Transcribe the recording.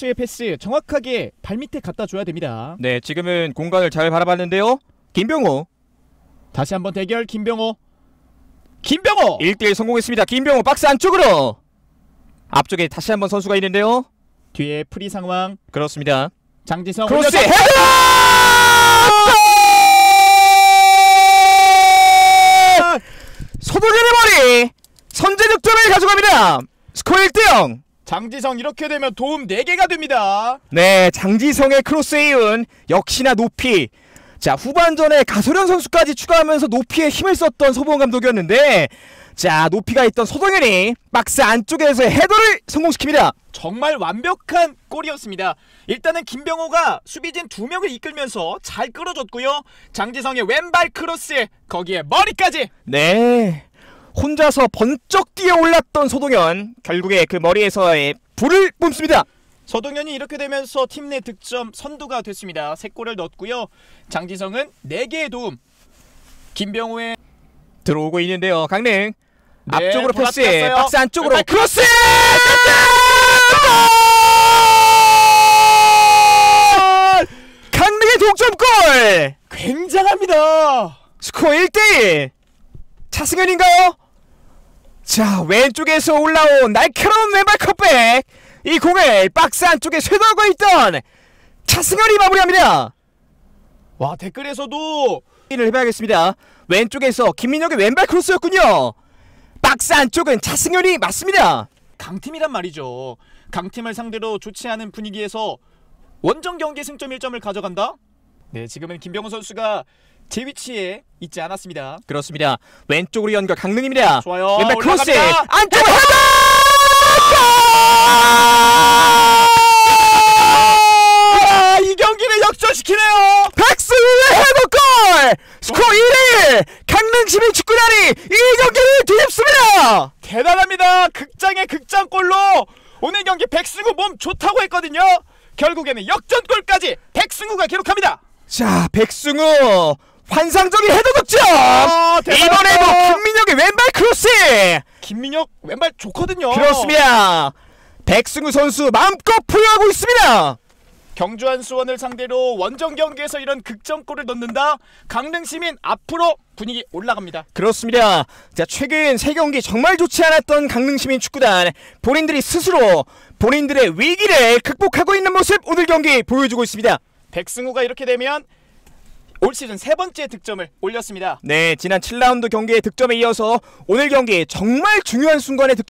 선수의 패스 정확하게 발밑에 갖다 줘야 됩니다. 네, 지금은 공간을 잘 바라봤는데요. 김병호 다시 한번 대결 김병호. 김병호. 1대1 성공했습니다. 김병호 박스 안쪽으로 앞쪽에 다시 한번 선수가 있는데요. 뒤에 프리 상황. 그렇습니다. 장지성 크로스 헤더! 서동현의 머리 선제 득점을 가져갑니다. 스코어 1대0. 장지성 이렇게 되면 도움 4개가 됩니다. 네, 장지성의 크로스 에 이은 역시나 높이. 자, 후반전에 가소련 선수까지 추가하면서 높이에 힘을 썼던 서보원 감독이었는데 자, 높이가 있던 서동현이 박스 안쪽에서 헤더를 성공시킵니다. 정말 완벽한 골이었습니다. 일단은 김병호가 수비진 두 명을 이끌면서 잘 끌어줬고요. 장지성의 왼발 크로스 거기에 머리까지 네. 혼자서 번쩍 뛰어 올랐던 서동현 결국에 그 머리에서의 불을 뿜습니다. 서동현이 이렇게 되면서 팀 내 득점 선두가 됐습니다. 3골을 넣었고요. 장지성은 4개의 도움. 김병호의 들어오고 있는데요. 강릉 네, 앞쪽으로 패스. 박스 안쪽으로 왼발 크로스 골! 강릉의 동점골 굉장합니다. 스코어 1대1 차승현인가요? 자 왼쪽에서 올라온 날카로운 왼발 컵백. 이 공을 박스 안쪽에 쇄도하고 있던 차승현이 마무리합니다. 와 댓글에서도 를 해봐야겠습니다. 왼쪽에서 김민혁의 왼발 크로스였군요. 박스 안쪽은 차승현이 맞습니다. 강팀이란 말이죠. 강팀을 상대로 좋지 않은 분위기에서 원정 경기 승점 1점을 가져간다? 네, 지금은 김병호 선수가 제 위치에 있지 않았습니다. 그렇습니다 왼쪽으로 연결 강릉입니다 좋아요. 왼발 크로스 올라갑니다. 안쪽 헤더 아, 이 경기를 역전시키네요. 백승우의 헤더골 스코어 2대1 강릉 시민 축구단이 이 경기를 뒤집습니다 대단합니다. 극장의 극장골로 오늘 경기 백승우 몸 좋다고 했거든요. 결국에는 역전골까지 백승우가 기록합니다. 자 백승우 환상적인 헤더 득점 아. 이번에도 김민혁의 왼발 크로스 김민혁 왼발 좋거든요. 그렇습니다 백승우 선수 마음껏 포효하고 있습니다 경주한수원을 상대로 원정 경기에서 이런 극장골을 넣는다. 강릉 시민 앞으로 분위기 올라갑니다. 그렇습니다 자 최근 세 경기 정말 좋지 않았던 강릉 시민 축구단 본인들이 스스로 본인들의 위기를 극복하고 있는 모습 오늘 경기 보여주고 있습니다 백승우가 이렇게 되면 올 시즌 세 번째 득점을 올렸습니다. 네 지난 7라운드 경기의 득점에 이어서 오늘 경기 정말 중요한 순간에 득